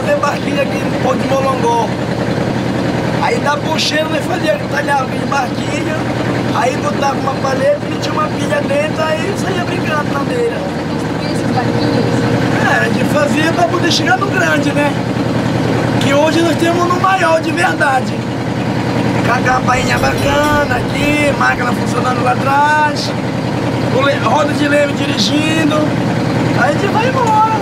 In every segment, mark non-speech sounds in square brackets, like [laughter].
fazer barquinha aqui no Porto de Molongó. Aí da puxeira nós fazia talhava de barquinha, aí botava uma paleta, metia uma pilha dentro, aí saía brincando na beira. Esses barquinhos? É, a gente fazia para poder chegar no grande, né? Que hoje nós temos no maior de verdade. Com a campainha bacana aqui, máquina funcionando lá atrás, roda de leme dirigindo, aí a gente vai embora.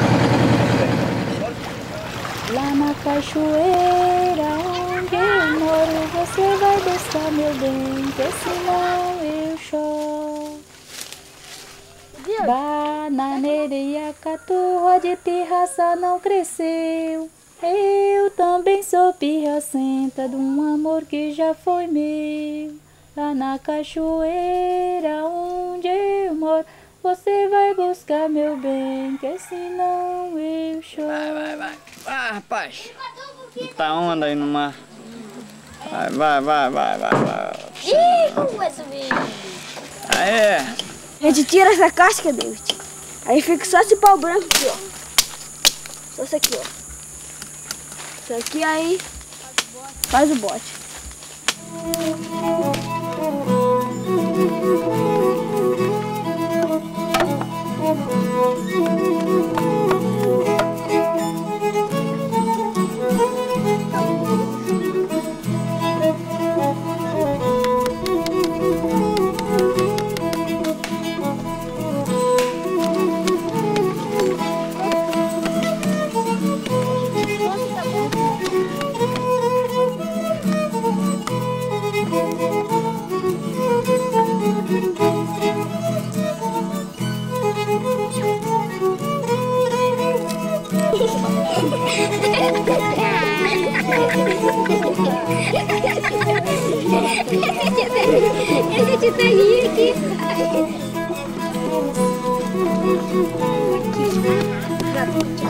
Lá na cachoeira onde eu moro, você vai buscar meu bem, que senão eu choro. Bananeira e a caturra de pirraça não cresceu. Eu também sou pirracenta de um amor que já foi meu. Lá na cachoeira onde eu moro, você vai buscar meu bem, que senão eu choro. Vai, vai, vai. Vai, rapaz. Tá onda aí no mar. Vai, vai, vai, vai, vai, vai. Ih, como vai subir? Aê. A gente tira essa casca, David. Aí fica só esse pau branco aqui, ó. Só isso aqui, ó. Isso aqui aí faz o bote. Daí [laughs] aqui.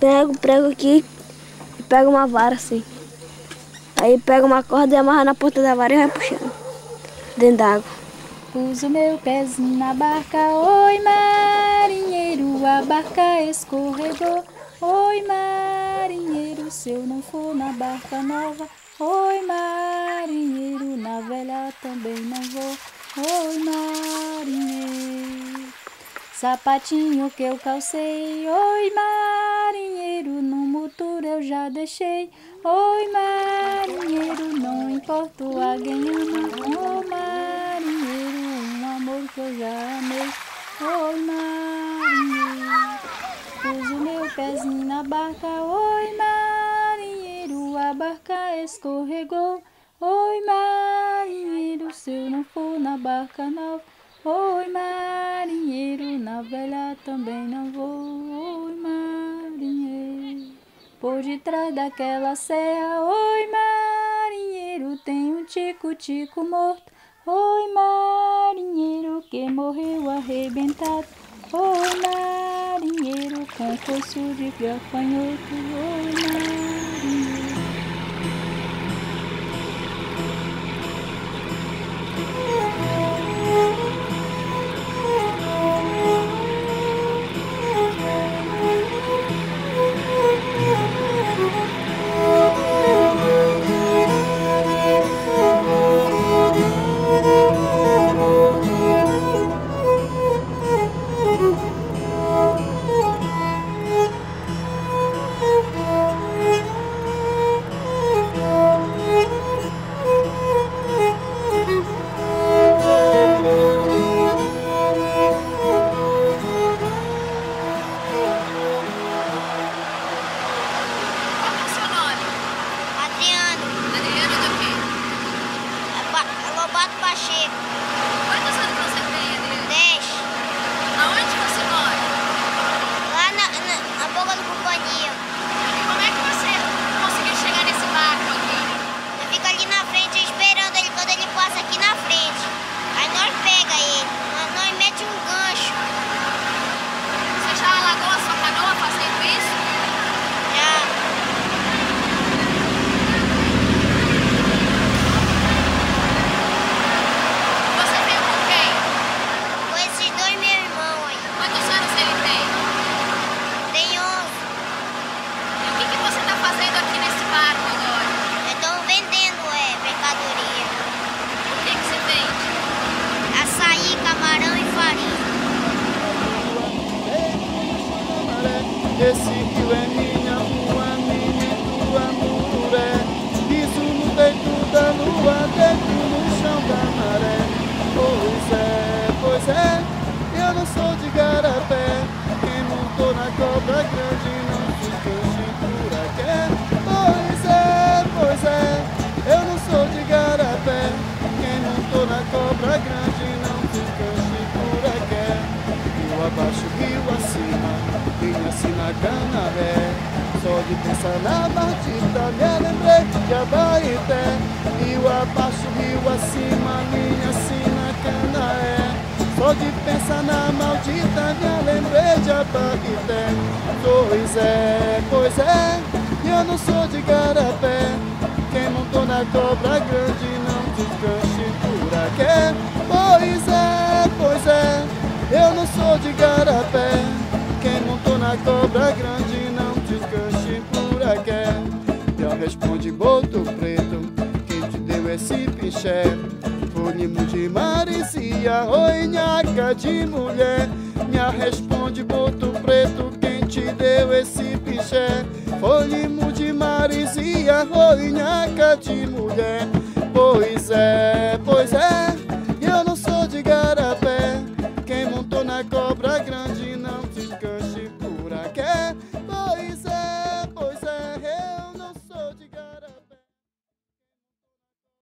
Pego, prego aqui e pego uma vara assim. Aí pega uma corda e amarra na ponta da vara e vai puxando. Dentro d'água. Pus o meu pezinho na barca, oi marinheiro, a barca escorregou. Oi marinheiro, se eu não for na barca nova, oi marinheiro, na velha também não vou. Oi marinheiro, sapatinho que eu calcei, oi marinheiro, no muturo eu já deixei. Oi marinheiro, não importa a quem ama, oh marinheiro, um amor que eu já amei. Oi marinheiro, pus o meu pezinho na barca, oi marinheiro, barca escorregou. Oi marinheiro, se eu não for na barca nova, oi marinheiro, na velha também não vou. Oi marinheiro. Por detrás daquela serra, oi marinheiro, tem um tico-tico morto. Oi marinheiro que morreu arrebentado. Oi marinheiro com foice de gafanhoto. Oi marinheiro. Esse rio é minha rua, minha e tua mulher. Piso no deito da lua, deito no chão da maré. Pois é, pois é, eu não sou de garapé. Quem montou na cobra grande não canse por aqui. Pois é, pois é, eu não sou de garapé. Quem montou na cobra grande não aqui. Rio abaixo, rio acima, vinha assim na Canaré. Só de pensar na batida, me lembrei de Abaeté. Rio abaixo, rio acima, linha assim Canaé. Só de pensar na maldita, me lembrei de Abaeté. Pois é, pois é, eu não sou de garapé. Quem montou na cobra grande não descanse por aqui. Pois é, sou de garapé. Quem montou na cobra grande não descanse por aqui. Já responde boto preto, quem te deu esse piché? Folhimo de maricia, oi nhaca de mulher. Me responde boto preto, quem te deu esse piché? Folhimo de maricia, oi nhaca de mulher. Pois é,